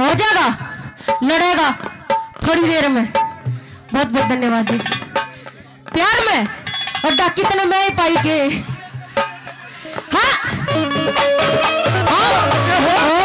हो जाएगा? लड़ेगा? थोड़ी देर में। बहुत बहुत धन्यवाद जी। प्यार में? और डाकी कितने मैं ही पाई के। हाँ? हाँ?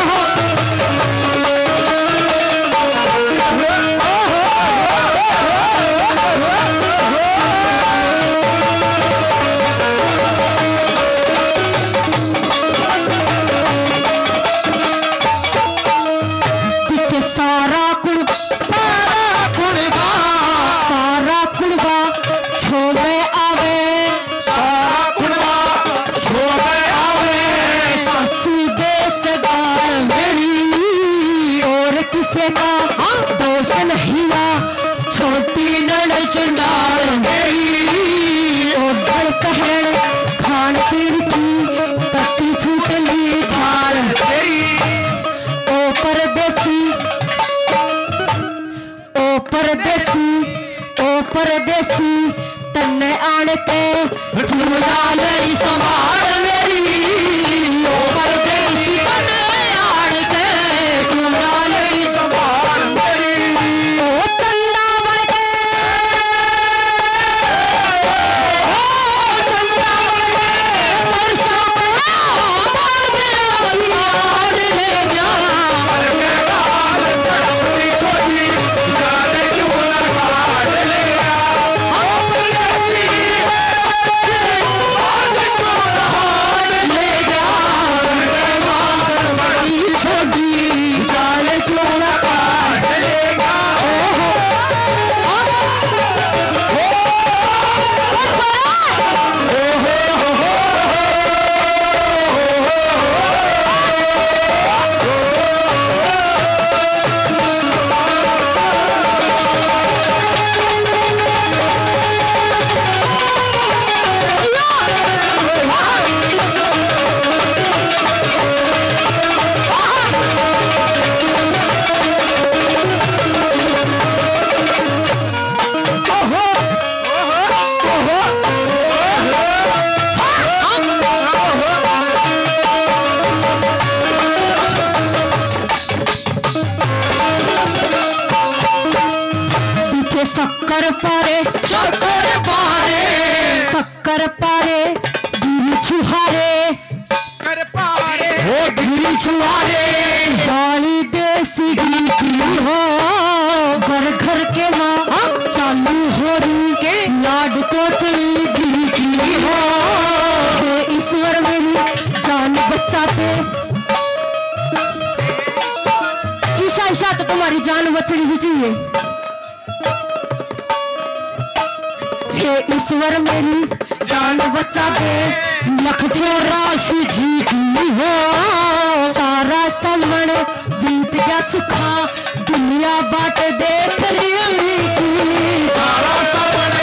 परदेसी तन्ने आण के झूला लई संभाल। शक्कर पारे शक्कर पारे। शक्कर पारे गिरी छुहारे। कर पारे। हो गिरी छुहारे। बाली देसी गिरी की हो। घर घर के माँ चालू हो रू के लाड कोटली गिरी की हो। हे ईश्वर मेरी जान बचाते। ईशा ईशा तो तुम्हारी जान बचनी ही चाहिए। हे ईश्वर मेरी जान बचा दे लख राशि जी की हो। सारा समण बीत गया सुखा। दुनिया बाट देख रही सारा सपने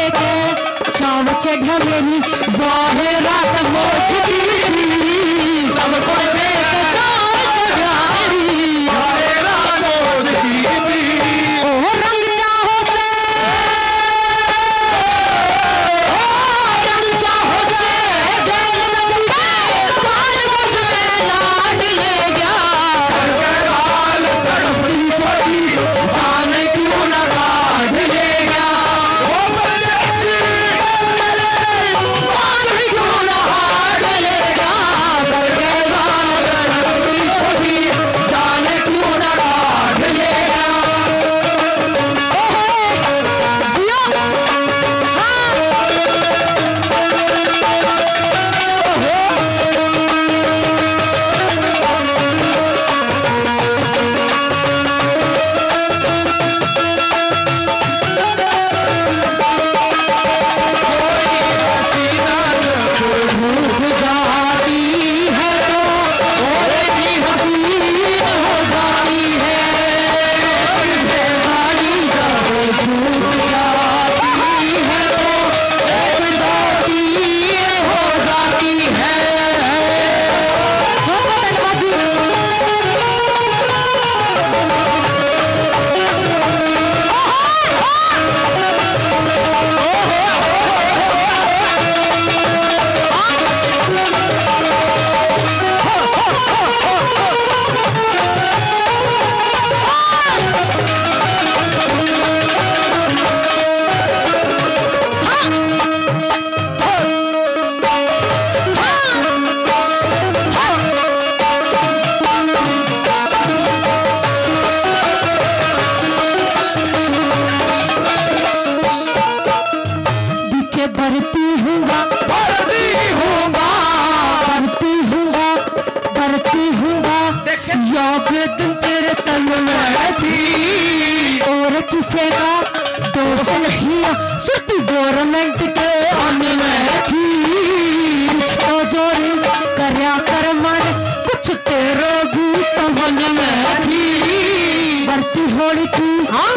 चढ़ मेरी बाहर रात किसे का दोष नहीं सुध गवर्नमेंट के अमन थी। तो करया कर मन कुछ तेरो गुतमन थी। हाँ,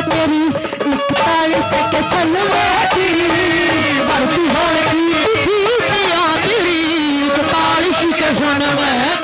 तेरी, इकतालीस के सन में तेरी, इकतालीस के सन में